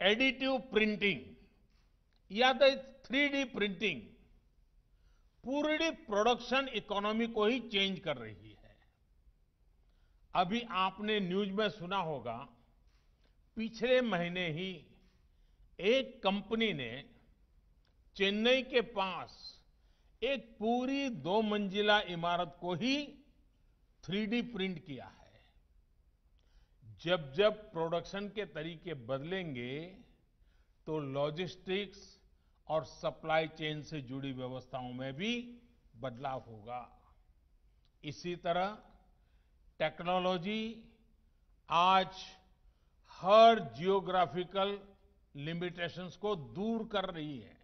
Additive printing या तो three D printing पूरी प्रोडक्शन इकोनॉमी को ही चेंज कर रही है। अभी आपने न्यूज़ में सुना होगा, पिछले महीने ही एक कंपनी ने चेन्नई के पास एक पूरी दो मंजिला इमारत को ही थ्री डी प्रिंट किया है। जब जब प्रोडक्शन के तरीके बदलेंगे तो लॉजिस्टिक्स और सप्लाई चेन से जुड़ी व्यवस्थाओं में भी बदलाव होगा। इसी तरह टेक्नोलॉजी आज हर जियोग्राफिकल लिमिटेशंस को दूर कर रही है।